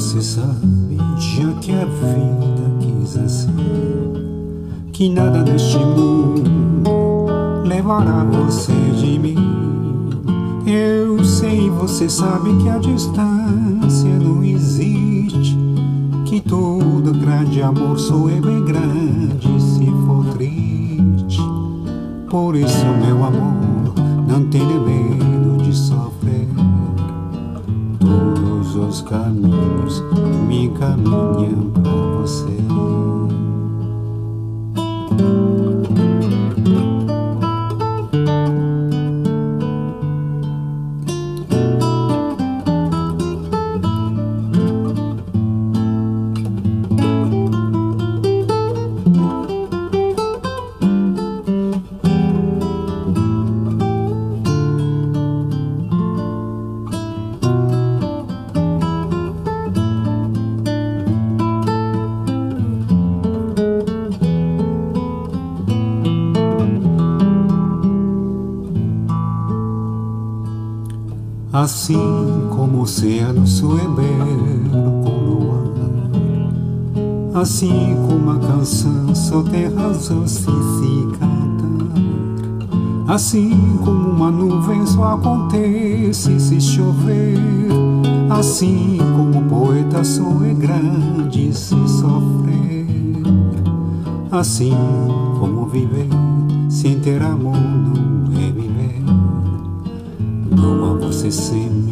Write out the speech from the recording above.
você sabe, já que a vida quis assim, que nada neste mundo levará você de mim. Eu sei, você sabe que a distância não existe, que todo grande amor só é bem grande se for triste. Por isso, meu amor, não tenha medo de sofrer los caminos, mi camino. Assim como o oceano soebero com luar Assim como a canção só tem razão se se cantar Assim como uma nuvem só acontece se chover. Assim como o poeta só é grande se sofrer. Assim como viver sem ter amor é viver